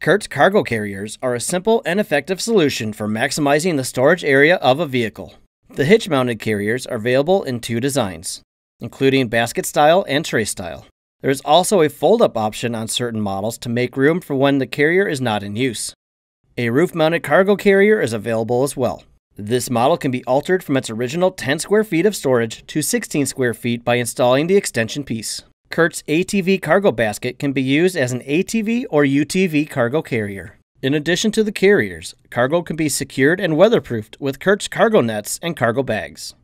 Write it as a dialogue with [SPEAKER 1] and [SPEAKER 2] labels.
[SPEAKER 1] CURT's cargo carriers are a simple and effective solution for maximizing the storage area of a vehicle. The hitch mounted carriers are available in two designs, including basket style and tray style. There is also a fold up option on certain models to make room for when the carrier is not in use. A roof mounted cargo carrier is available as well. This model can be altered from its original 10 square feet of storage to 16 square feet by installing the extension piece. CURT's ATV cargo basket can be used as an ATV or UTV cargo carrier. In addition to the carriers, cargo can be secured and weatherproofed with CURT's cargo nets and cargo bags.